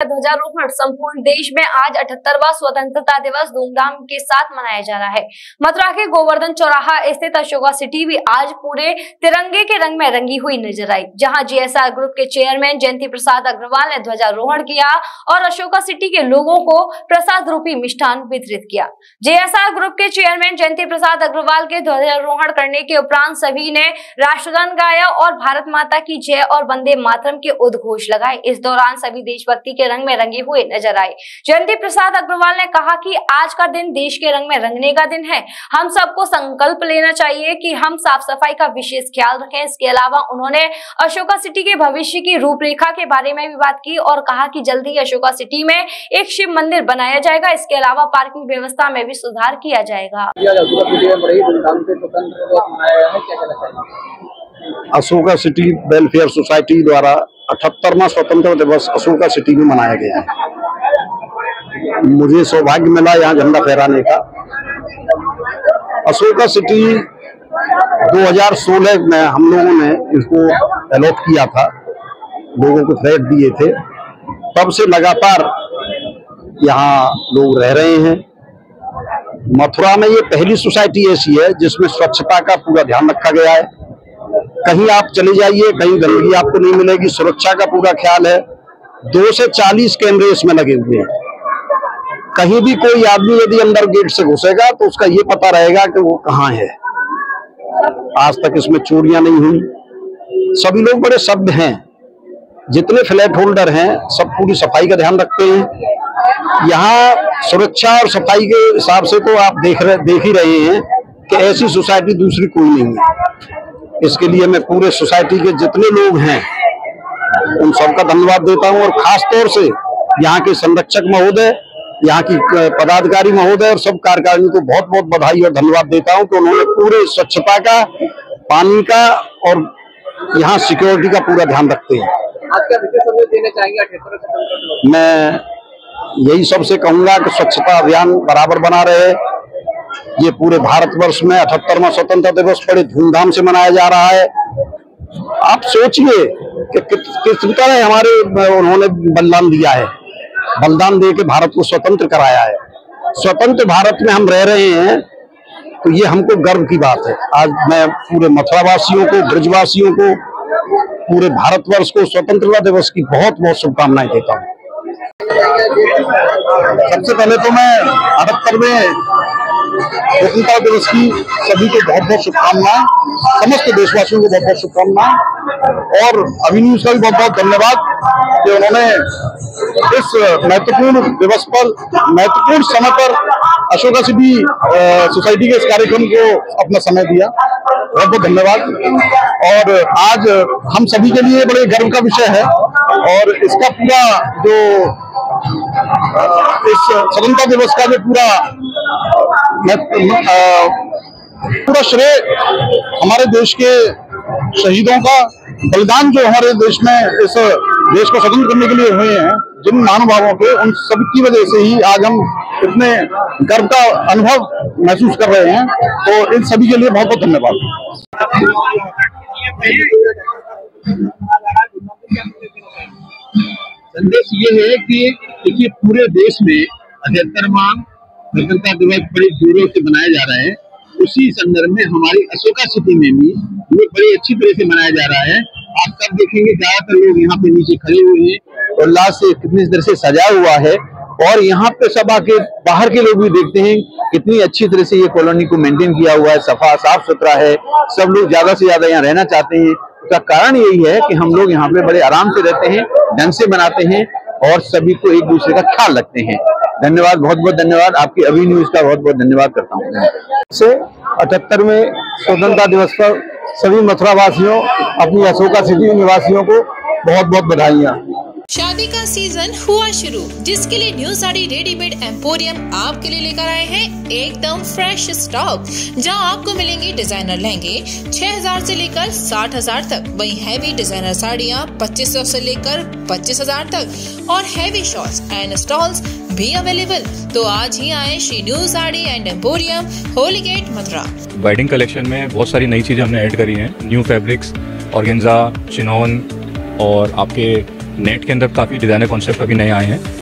ध्वजारोहण संपूर्ण देश में आज अठहत्तरवा स्वतंत्रता दिवस धूमधाम के साथ मनाया जा रहा है। मथुरा के गोवर्धन चौराहा स्थित अशोका सिटी भी आज पूरे तिरंगे के रंग में रंगी हुई नज़र आई, जहाँ जीएसआर ग्रुप के चेयरमैन जयंती प्रसाद अग्रवाल ने ध्वजारोहण किया और अशोका सिटी के लोगों को प्रसाद रूपी मिष्ठान वितरित किया। जेएसआर ग्रुप के चेयरमैन जयंती प्रसाद अग्रवाल के ध्वजारोहण करने के उपरांत सभी ने राष्ट्रगान गाया और भारत माता की जय और वंदे मातरम के उद्घोष लगाए। इस दौरान सभी देशभक्ति के रंग में रंगे हुए नज़र आए जयंती प्रसाद अग्रवाल ने कहा कि आज का दिन देश के रंग में रंगने का दिन है। हम सबको संकल्प लेना चाहिए कि हम साफ़ सफ़ाई का विशेष ख्याल रखें। इसके अलावा उन्होंने अशोका सिटी के भविष्य की रूपरेखा के बारे में भी बात की और कहा कि जल्द ही अशोका सिटी में एक शिव मंदिर बनाया जाएगा। इसके अलावा पार्किंग व्यवस्था में भी सुधार किया जाएगा। अशोका सिटी वेलफेयर सोसाइटी द्वारा अठहत्तरवा स्वतंत्रता दिवस अशोका सिटी में मनाया गया है। मुझे सौभाग्य मिला यहाँ झंडा फहराने का। अशोका सिटी 2016 में हम लोगों ने इसको अलॉट किया था। लोगों को फ्लैट दिए थे। तब से लगातार यहाँ लोग रह रहे हैं। मथुरा में ये पहली सोसाइटी ऐसी है जिसमें स्वच्छता का पूरा ध्यान रखा गया है। कहीं आप चले जाइए, कहीं गंदगी आपको नहीं मिलेगी। सुरक्षा का पूरा ख्याल है। दो से चालीस कैमरे इसमें लगे हुए हैं। कहीं भी कोई आदमी यदि अंदर गेट से घुसेगा तो उसका ये पता रहेगा कि वो कहाँ है। आज तक इसमें चोरियाँ नहीं हुई। सभी लोग बड़े सभ्य हैं। जितने फ्लैट होल्डर हैं, सब पूरी सफ़ाई का ध्यान रखते हैं। यहाँ सुरक्षा और सफ़ाई के हिसाब से तो आप देख रहे, देख ही रहे हैं कि ऐसी सोसाइटी दूसरी कोई नहीं है। इसके लिए मैं पूरे सोसाइटी के जितने लोग हैं उन सबका धन्यवाद देता हूँ और खास तौर से यहाँ के संरक्षक महोदय यहाँ की पदाधिकारी महोदय और सब कार्यकारिणी को बहुत बहुत बधाई और धन्यवाद देता हूँ कि उन्होंने पूरे स्वच्छता का पानी का और यहाँ सिक्योरिटी का पूरा ध्यान रखते हैं। मैं यही सबसे कहूँगा कि स्वच्छता अभियान बराबर बना रहे ये पूरे भारतवर्ष में अठहत्तरवा स्वतंत्रता दिवस बड़े धूमधाम से मनाया जा रहा है। आप सोचिए कि किस तरह हमारे, उन्होंने बलिदान दिया है। बलिदान दे के भारत को स्वतंत्र कराया है। स्वतंत्र भारत में हम रह रहे हैं तो ये हमको गर्व की बात है। आज मैं पूरे मथुरा वासियों को, ब्रजवासियों को, पूरे भारतवर्ष को स्वतंत्रता दिवस की बहुत बहुत शुभकामनाएँ देता हूँ। सबसे पहले तो मैं अठहत्तरवें स्वतंत्रता दिवस की सभी को बहुत बहुत शुभकामनाएँ, समस्त देशवासियों को बहुत बहुत शुभकामनाएँ। और अभी न्यूज़ का भी बहुत बहुत धन्यवाद कि उन्होंने इस महत्वपूर्ण दिवस पर, महत्वपूर्ण समय पर अशोका सिटी सोसाइटी के इस कार्यक्रम को अपना समय दिया। बहुत बहुत धन्यवाद। और आज हम सभी के लिए बड़े गर्व का विषय है। और इसका पूरा जो इस स्वतंत्रता दिवस का जो पूरा पूरा श्रेय हमारे देश के शहीदों का बलिदान जो हमारे देश में इस देश को स्वतंत्र करने के लिए हुए हैं, जिन महानुभावों के, उन सब की वजह से ही आज हम इतने गर्व का अनुभव महसूस कर रहे हैं। तो इन सभी के लिए बहुत बहुत धन्यवाद। संदेश ये है कि देखिए, पूरे देश में अठहत्तरवा स्वतंत्रता दिवस बड़े जोरों से मनाया जा रहा है। उसी संदर्भ में हमारी अशोका सिटी में भी ये बड़ी अच्छी तरह से मनाया जा रहा है। आप सब देखेंगे, ज़्यादातर लोग यहाँ पे नीचे खड़े हुए हैं और लास्ट से कितनी तरह से सजा हुआ है। और यहाँ पे सब आके बाहर के लोग भी देखते हैं कितनी अच्छी तरह से ये कॉलोनी को मेंटेन किया हुआ है। सफ़ा, साफ़ सुथरा है। सब लोग ज़्यादा से ज़्यादा यहाँ रहना चाहते हैं। उसका कारण यही है कि हम लोग यहाँ पे बड़े आराम से रहते हैं, ढंग से बनाते हैं। और सभी को एक दूसरे का ख्याल रखते हैं। धन्यवाद, बहुत बहुत धन्यवाद। आपकी अभी न्यूज़ का बहुत बहुत धन्यवाद करता हूँ। से अठहत्तरवें स्वतंत्रता दिवस पर सभी मथुरा वासियों अपनी अशोका सिटी निवासियों को बहुत बहुत बधाइयाँ। शादी का सीज़न हुआ शुरू, जिसके लिए न्यू साड़ी रेडीमेड एम्पोरियम आपके लिए लेकर आए हैं एकदम फ्रेश स्टॉक जहाँ आपको मिलेंगे डिज़ाइनर लहंगे 6000 से लेकर 60000 तक। वहीं हैवी डिज़ाइनर साड़ियाँ 2500 से लेकर 25000 तक। और हैवी शॉर्ट्स एंड स्टॉल्स भी अवेलेबल तो आज ही आए Shri new sari and emporium Holi gate Mathura. Wedding collection में बहुत सारी नई चीज़ें हमने ऐड करी हैं। न्यू फैब्रिक्स ऑर्गेन्जा चिनोन और आपके नेट के अंदर काफ़ी डिज़ाइनर कॉन्सेप्ट अभी नए आए हैं।